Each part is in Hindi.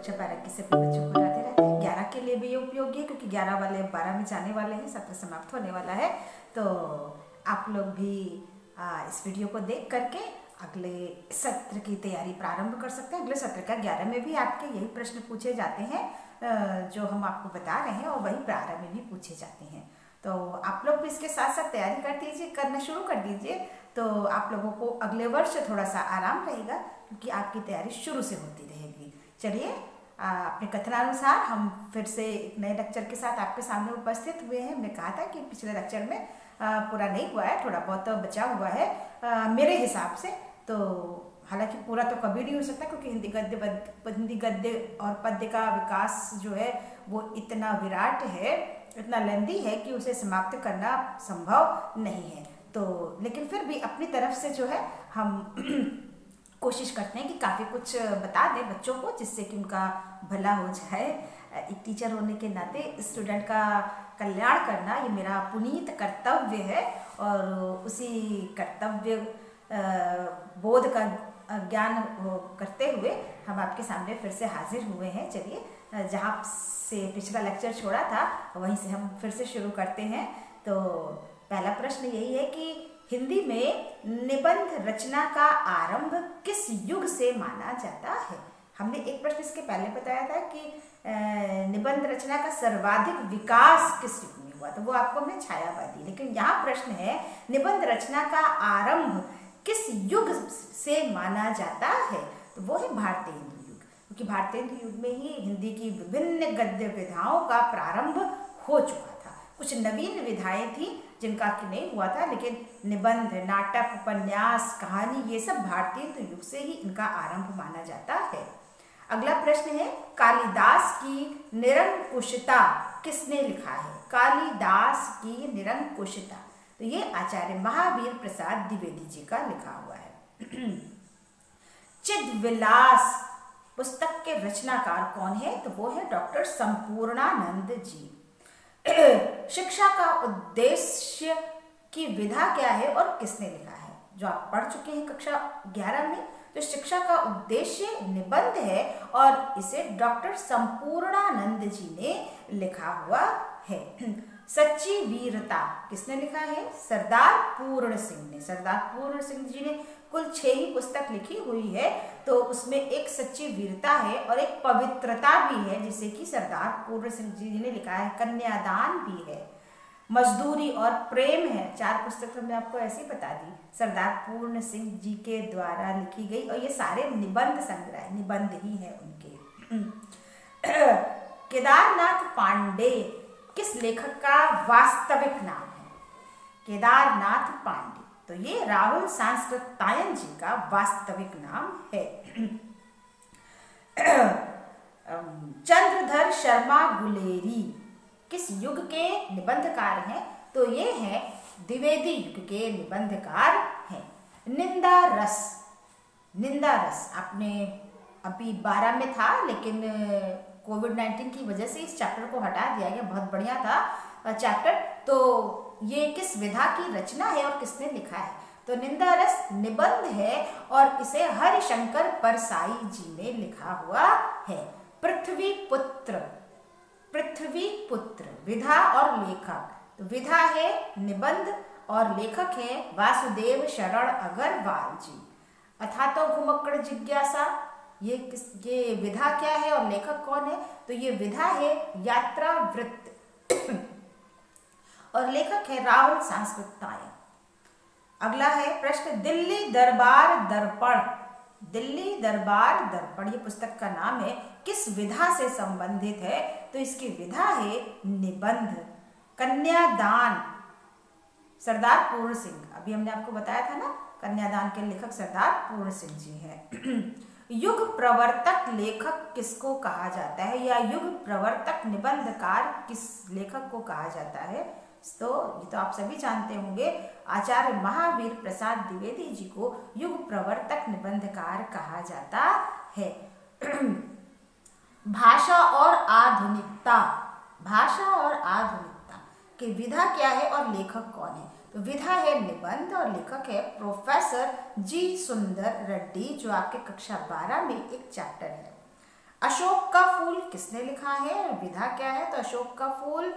कक्षा बारह के सभी बच्चों को राधे राधे ग्यारह के लिए भी ये उपयोगी है, क्योंकि ग्यारह वाले बारह में जाने वाले हैं सत्र समाप्त होने वाला है। तो आप लोग भी इस वीडियो को देख करके अगले सत्र की तैयारी प्रारंभ कर सकते हैं। अगले सत्र का ग्यारह में भी आपके यही प्रश्न पूछे जाते हैं जो हम आपको बता रहे हैं, और वही प्रारंभ में भी पूछे जाते हैं। तो आप लोग भी इसके साथ साथ तैयारी कर दीजिए, करना शुरू कर दीजिए। तो आप लोगों को अगले वर्ष थोड़ा सा आराम रहेगा, क्योंकि आपकी तैयारी शुरू से होती रहेगी। चलिए अपने कथनानुसार हम फिर से एक नए लेक्चर के साथ आपके सामने उपस्थित हुए हैं। हमने कहा था कि पिछले लेक्चर में पूरा नहीं हुआ है, थोड़ा बहुत बचा हुआ है मेरे हिसाब से। तो हालाँकि पूरा तो कभी नहीं हो सकता क्योंकि हिंदी गद्य हिंदी गद्य और पद्य का विकास जो है, वो इतना विराट है, इतना लेंदी है कि उसे समाप्त करना संभव नहीं है। तो लेकिन फिर भी अपनी तरफ़ से जो है, हम कोशिश करते हैं कि काफ़ी कुछ बता दें बच्चों को, जिससे कि उनका भला हो जाए। एक टीचर होने के नाते स्टूडेंट का कल्याण करना ये मेरा पुनीत कर्तव्य है और उसी कर्तव्य बोध का ज्ञान करते हुए हम आपके सामने फिर से हाजिर हुए हैं। चलिए जहाँ से पिछला लेक्चर छोड़ा था, वहीं से हम फिर से शुरू करते हैं। तो पहला प्रश्न यही है कि हिंदी में निबंध रचना का आरंभ किस युग से माना जाता है? हमने एक प्रश्न इसके पहले बताया था कि निबंध रचना का सर्वाधिक विकास किस युग में हुआ? तो वो आपको हमने छायावादी, लेकिन यहाँ प्रश्न है, निबंध रचना का आरंभ किस युग से माना जाता है? तो वो है भारतीय हिंदू युग, क्योंकि भारतीय हिंदू युग में ही हिंदी की विभिन्न गद्य विधाओं का प्रारंभ हो चुका कुछ नवीन विधाएँ थी जिनका कि नहीं हुआ था, लेकिन निबंध, नाटक, उपन्यास, कहानी, ये सब भारतीय युग से ही इनका आरंभ माना जाता है। अगला प्रश्न है, कालिदास की निरंकुशता किसने लिखा है? कालिदास की निरंकुशता। तो ये आचार्य महावीर प्रसाद द्विवेदी जी का लिखा हुआ है। चिद विलास पुस्तक के रचनाकार कौन है? तो वो है डॉक्टर संपूर्णानंद जी। शिक्षा का उद्देश्य की विधा क्या है और किसने लिखा है? जो आप पढ़ चुके हैं कक्षा ग्यारह में तो शिक्षा का उद्देश्य निबंध है और इसे डॉक्टर संपूर्णानंद जी ने लिखा हुआ है। सच्ची वीरता किसने लिखा है? सरदार पूर्ण सिंह ने। सरदार पूर्ण सिंह जी ने कुल छह ही पुस्तक लिखी हुई है तो उसमें एक सच्ची वीरता है और एक पवित्रता भी है, जिसे कि सरदार पूर्ण सिंह जी ने लिखा है, कन्यादान भी है। मजदूरी और प्रेम है, चार पुस्तक तो मैं आपको ऐसे बता दी। सरदार पूर्ण सिंह जी के द्वारा लिखी गई और ये सारे निबंध संग्रह, निबंध ही है उनके। केदारनाथ पांडे, किस लेखक का वास्तविक नाम है? केदारनाथ पांडे। तो ये राहुल सांस्कृतायन जी का वास्तविक नाम है। चंद्रधर शर्मा गुलेरी। किस युग के निबंधकार हैं? तो ये है द्विवेदी युग के निबंधकार हैं। निंदा रस। निंदा रस आपने अभी बारह में था, लेकिन कोविड नाइन्टीन की वजह से इस चैप्टर को हटा दिया गया, बहुत बढ़िया था चैप्टर। तो ये किस विधा की रचना है और किसने लिखा है? तो निंदा रस निबंध है और इसे हरिशंकर परसाई जी ने लिखा हुआ है। पृथ्वी पुत्र पृथ्वी पुत्र, विधा और लेखक। तो विधा है निबंध और लेखक है वासुदेव शरण अग्रवाल जी। अथा तो घुमक्कड़ जिज्ञासा, ये किस, ये विधा क्या है और लेखक कौन है? तो ये विधा है यात्रा वृत्त और लेखक है राहुल सांस्कृतायन अगला है प्रश्न, दिल्ली दरबार दर्पण। दिल्ली दरबार दर्पण, ये पुस्तक का नाम है, किस विधा से संबंधित है? तो इसकी विधा है निबंध, कन्यादान। सरदार पूर्ण सिंह, अभी हमने आपको बताया था ना, कन्यादान के लेखक सरदार पूर्ण सिंह जी हैं। युग प्रवर्तक लेखक किसको कहा जाता है? या युग प्रवर्तक निबंधकार किस लेखक को कहा जाता है? तो ये तो आप सभी जानते होंगे, आचार्य महावीर प्रसाद द्विवेदी जी को युग प्रवर्तक निबंधकार कहा जाता है। भाषा और आधुनिकता, भाषा और आधुनिकता की विधा क्या है और लेखक कौन है? तो विधा है निबंध और लेखक है प्रोफेसर जी सुंदर रेड्डी, जो आपके कक्षा बारह में एक चैप्टर है। अशोक का फूल किसने लिखा है? विधा क्या है? तो अशोक का फूल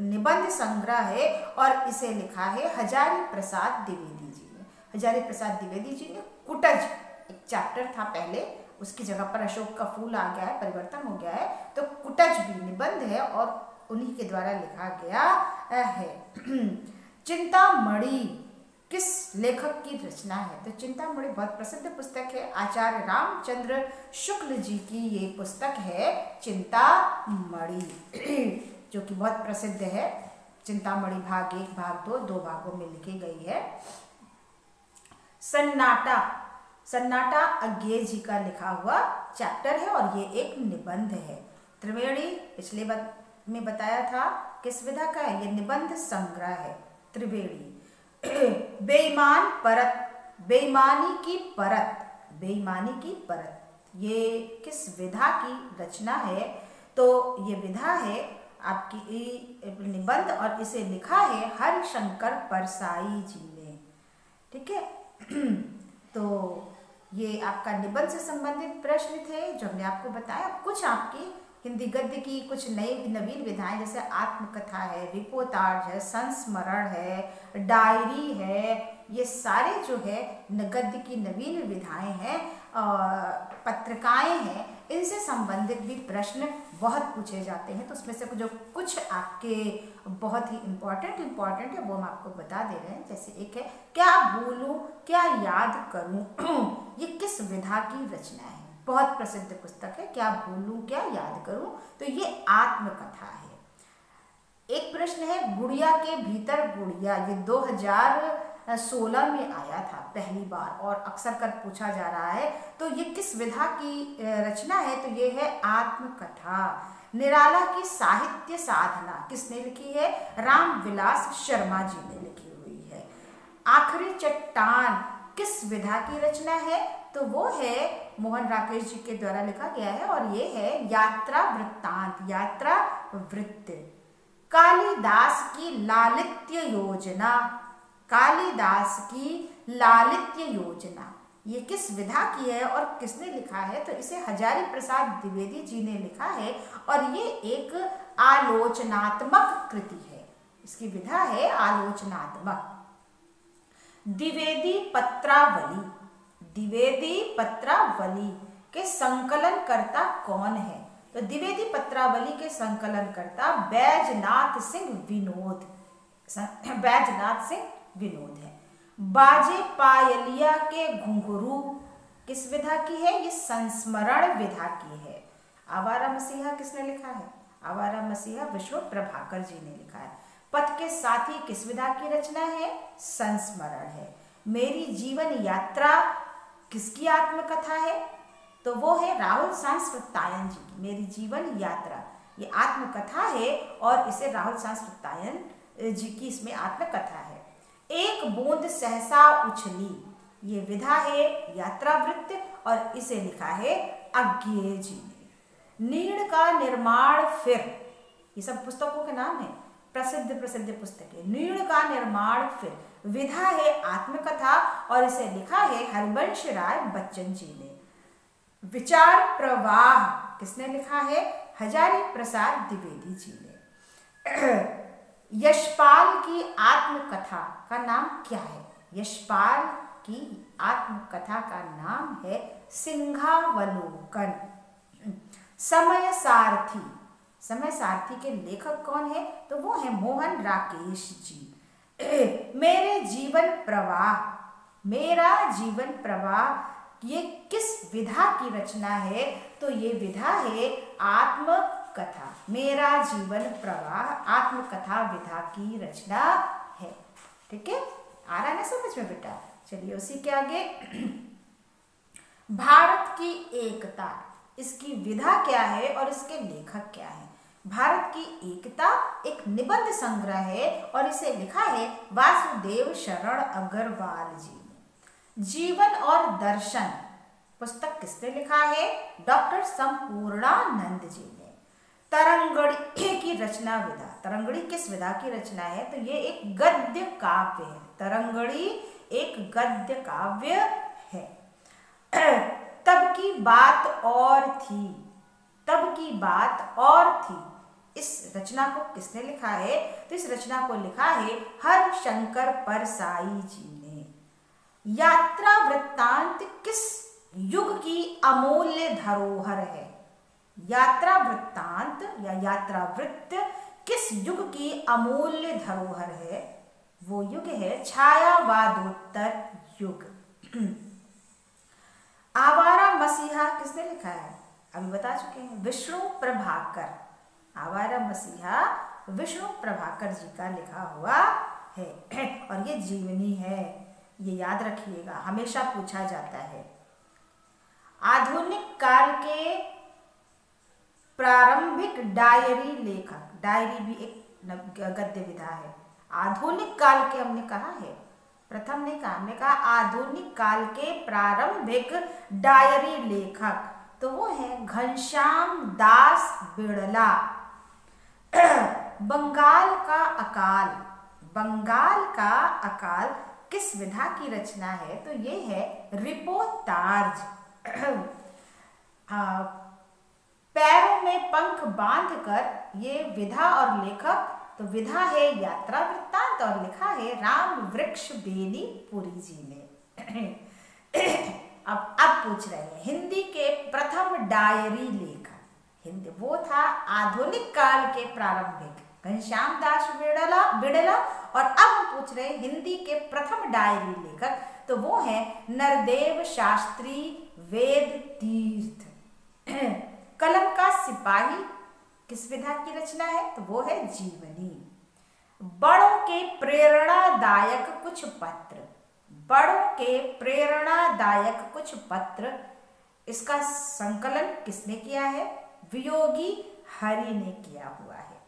निबंध संग्रह है और इसे लिखा है हजारी प्रसाद द्विवेदी जी ने। हजारी प्रसाद द्विवेदी जी ने कुटज, एक चैप्टर था पहले, उसकी जगह पर अशोक का फूल आ गया है, परिवर्तन हो गया है तो कुटज भी निबंध है और उन्हीं के द्वारा लिखा गया है। चिंतामणि, किस लेखक की रचना है? तो चिंतामणि बहुत प्रसिद्ध पुस्तक है। आचार्य रामचंद्र शुक्ल जी की ये पुस्तक है चिंतामणि। जो कि बहुत प्रसिद्ध है। चिंतामणि भाग एक भाग दो दो भागों में लिखी गई है। सन्नाटा सन्नाटा अज्ञे जी का लिखा हुआ चैप्टर है और ये एक निबंध है। त्रिवेणी पिछले बत, में बताया था किस विधा का है? ये निबंध संग्रह है। त्रिवेणी बेईमान परत बेईमानी की परत बेईमानी की परत। ये किस विधा की रचना है? तो ये विधा है आपकी निबंध और इसे लिखा है हरिशंकर परसाई जी ने। ठीक है? तो ये आपका निबंध से संबंधित प्रश्न थे, जो हमने आपको बताया। कुछ आपकी हिंदी गद्य की कुछ नई नवीन विधाएँ, जैसे आत्मकथा है, रिपोतार्ज है, संस्मरण है, डायरी है, ये सारे जो है गद्य की नवीन विधाएँ हैं पत्रिकाएँ हैं। इनसे संबंधित भी प्रश्न बहुत पूछे जाते हैं तो उसमें से जो कुछ आपके बहुत ही इम्पोर्टेंट इम्पोर्टेंट है, वो हम आपको बता दे रहे हैं। जैसे एक है, क्या भूलूं, क्या याद करूँ? ये किस विधा की रचना है? बहुत प्रसिद्ध पुस्तक है, क्या भूलूं, क्या याद करूँ? तो ये आत्मकथा है। एक प्रश्न है, गुड़िया के भीतर गुड़िया, ये 2016 में आया था पहली बार और अक्सर कर पूछा जा रहा है तो ये किस विधा की रचना है? तो ये है आत्मकथा। निराला की साहित्य साधना किसने लिखी है? राम विलास शर्मा जी ने लिखी हुई है। आखिरी चट्टान किस विधा की रचना है? तो वो है, मोहन राकेश जी के द्वारा लिखा गया है और ये है यात्रा वृत्तांत, यात्रा वृत्त। कालिदास की लालित्य योजना। कालिदास की लालित्य योजना। ये किस विधा की है और किसने लिखा है? तो इसे हजारी प्रसाद द्विवेदी जी ने लिखा है और ये एक आलोचनात्मक कृति है। इसकी विधा है आलोचनात्मक। द्विवेदी पत्रावली। द्विवेदी पत्रावली के संकलन करता कौन है? तो द्विवेदी पत्रावली के संकलन करता बैजनाथ सिंह विनोद। बैजनाथ सिंह विनोद है। बाजे पायलिया के घुंघरू, किस विधा की है? ये संस्मरण विधा की है। आवारा मसीहा किसने लिखा है? आवारा मसीहा विश्व प्रभाकर जी ने लिखा है। पथ के साथी किस विधा की रचना है? संस्मरण है। मेरी जीवन यात्रा किसकी आत्मकथा है? तो वो है राहुल सांस्कृतायन जी की। मेरी जीवन यात्रा, ये आत्मकथा है और इसे राहुल सांस्कृतायन जी की इसमें आत्मकथा है। एक बूंद सहसा उछली। ये विधा है यात्रा वृत्त और इसे लिखा है अज्ञे जी ने। नीड़ का निर्माण फिर। ये सब पुस्तकों के नाम है। प्रसिद्ध प्रसिद्ध पुस्तकें नीड़ का निर्माण फिर। विधा है आत्मकथा और इसे लिखा है हरिवंश राय बच्चन जी ने। विचार प्रवाह किसने लिखा है? हजारी प्रसाद द्विवेदी जी ने। यशपाल की आत्मकथा का नाम क्या है? यशपाल की आत्मकथा का नाम है सिंहावलोकन। समय सारथी। समय सारथी के लेखक कौन है? तो वो है मोहन राकेश जी। मेरे जीवन प्रवाह। मेरा जीवन प्रवाह, ये किस विधा की रचना है? तो ये विधा है आत्मकथा। मेरा जीवन प्रवाह आत्मकथा विधा की रचना है। ठीक है? आ रहा है समझ में बेटा? चलिए उसी के आगे। भारत की एकता, इसकी विधा क्या है और इसके लेखक क्या है? भारत की एकता एक निबंध संग्रह है और इसे लिखा है वासुदेव शरण अग्रवाल जी ने। जीवन और दर्शन, पुस्तक किसने लिखा है? डॉक्टर संपूर्णानंद जी ने। तरंगड़ी की रचना विधा तरंगड़ी किस विधा की रचना है? तो ये एक गद्य काव्य है। तरंगड़ी एक गद्य काव्य है। तब की बात और थी। तब की बात और थी। इस रचना को किसने लिखा है? तो इस रचना को लिखा है हर शंकर परसाई जी ने। यात्रा वृत्तांत किस युग की अमूल्य धरोहर है? यात्रा वृत्तांत या यात्रा वृत्त किस युग की अमूल्य धरोहर है? वो युग है छायावादोत्तर युग। आवारा मसीहा किसने लिखा है? अभी बता चुके हैं, विष्णु प्रभाकर। आवारा मसीहा विष्णु प्रभाकर जी का लिखा हुआ है। और ये जीवनी है, ये याद रखिएगा, हमेशा पूछा जाता है। आधुनिक काल के प्रारंभिक डायरी लेखक। डायरी भी एक गद्य विधा है। आधुनिक काल के हमने कहा है। प्रथम ने कहा, हमने कहा, आधुनिक काल के प्रारंभिक डायरी लेखक तो वो है घनश्याम दास बिड़ला। बंगाल का अकाल। बंगाल का अकाल किस विधा की रचना है? तो ये है रिपोतार्ज। पैरों में पंख बांधकर ये विधा और लेखक तो विधा है यात्रा वृत्तांत और लिखा है राम वृक्ष बेनी पुरी जी ने। अब अब पूछ रहे हैं, हिंदी के प्रथम डायरी लेखक। हिंदी, वो था आधुनिक काल के प्रारंभिक। घनश्याम दास बिड़ला बिड़ला और अब हम पूछ रहे हैं हिंदी के प्रथम डायरी लेखक तो वो है नरदेव शास्त्री वेद तीर्थ। कलम का सिपाही किस विधा की रचना है? तो वो है जीवनी। बड़ों के प्रेरणादायक कुछ पत्र। बड़ों के प्रेरणादायक कुछ पत्र। इसका संकलन किसने किया है? वियोगी हरि ने किया हुआ है।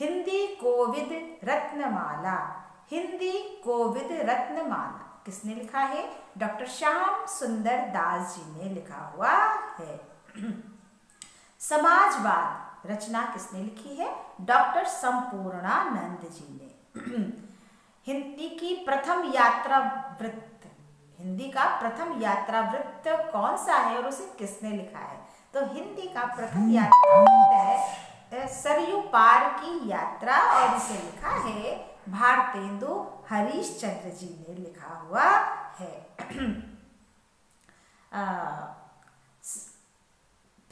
हिंदी कोविद रत्नमाला। हिंदी कोविद रत्नमाला। किसने लिखा है? डॉक्टर श्याम सुंदर दास जी ने लिखा हुआ है। समाजवाद रचना किसने लिखी है? डॉक्टर संपूर्णानंद जी ने। हिंदी की प्रथम यात्रा वृत्त हिंदी का प्रथम यात्रा वृत्त कौन सा है और उसे किसने लिखा है? तो हिंदी का प्रथम यात्रा वृत्त है सरयू पार की यात्रा और इसे लिखा है, भारतेंदु हरीश चंद्र जी ने लिखा हुआ है।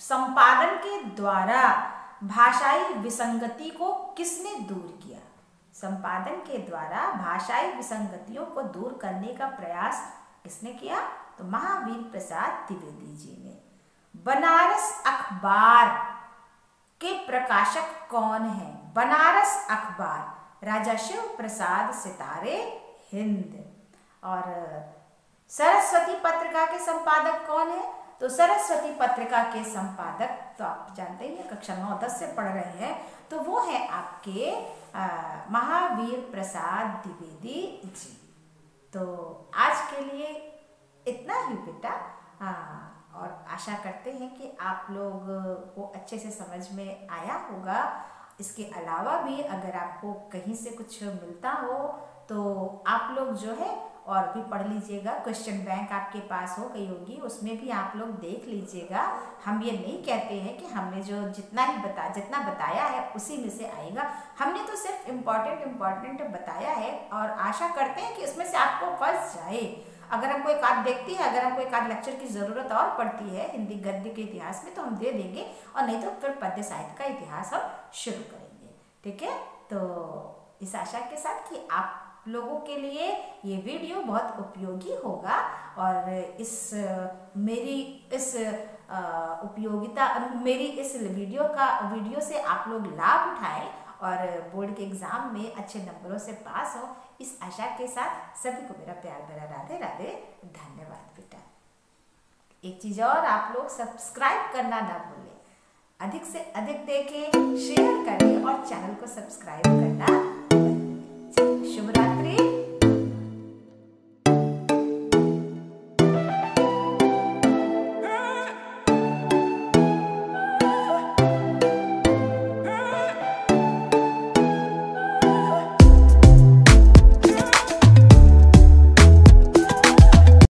संपादन के द्वारा भाषाई विसंगति को किसने दूर किया? संपादन के द्वारा भाषाई विसंगतियों को दूर करने का प्रयास किसने किया? तो महावीर प्रसाद द्विवेदी जी ने। बनारस अखबार के प्रकाशक कौन है? बनारस अखबार, राजा शिव प्रसाद सितारे हिंद। और सरस्वती पत्रिका के संपादक कौन है? तो सरस्वती पत्रिका के संपादक तो आप जानते ही कक्षा नौ दस से पढ़ रहे हैं तो वो है आपके आ, महावीर प्रसाद द्विवेदी जी। तो आज के लिए इतना ही बेटा। और आशा करते हैं कि आप लोग को अच्छे से समझ में आया होगा। इसके अलावा भी अगर आपको कहीं से कुछ मिलता हो तो आप लोग जो है और भी पढ़ लीजिएगा। क्वेश्चन बैंक आपके पास हो, गई होगी। उसमें भी आप लोग देख लीजिएगा। हम ये नहीं कहते हैं कि हमने जो जितना ही बता, जितना बताया है, उसी में से आएगा। हमने तो सिर्फ़ इंपॉर्टेंट इंपॉर्टेंट बताया है और आशा करते हैं कि उसमें से आपको फंस जाए। अगर हमको एक आध देखती है, अगर हमको एक आध लेक्चर की ज़रूरत और पड़ती है, हिंदी गद्य के इतिहास में तो हम दे देंगे और नहीं तो फिर पद्य साहित्य का इतिहास हम शुरू करेंगे। ठीक है? तो इस आशा के साथ कि लोगों के लिए ये वीडियो बहुत उपयोगी होगा और इस, मेरी इस उपयोगिता, मेरी इस वीडियो का, वीडियो से आप लोग लाभ उठाएँ और बोर्ड के एग्ज़ाम में अच्छे नंबरों से पास हो। इस आशा के साथ सभी को मेरा प्यार भरा राधे राधे। धन्यवाद बेटा। एक चीज़ और आप लोग सब्सक्राइब करना ना भूलें। अधिक से अधिक देखें, शेयर करें और चैनल को सब्सक्राइब करना शुभ रात्रि